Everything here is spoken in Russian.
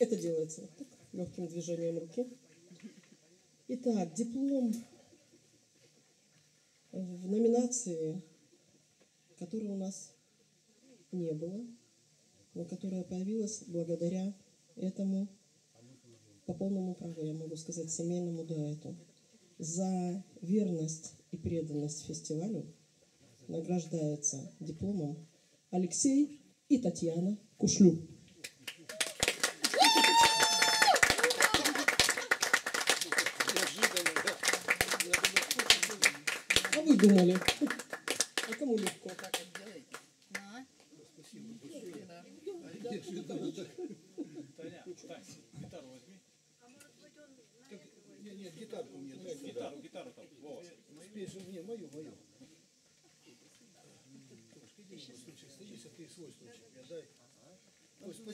Это делается вот так, легким движением руки. Итак, диплом в номинации, которой у нас не было, но которая появилась благодаря этому по полному праву, я могу сказать, семейному дуэту. За верность и преданность фестивалю награждается дипломом Алексей и Татьяна Кушлю. А вы думали? А кому легко? На. Таня, Тань, гитару возьми. Нет, нет, гитарку мне. Гитару, гитару там. Спей же мне, мою, мою. Случай, садись, а ты свой случай. Дай. Ой, спасибо.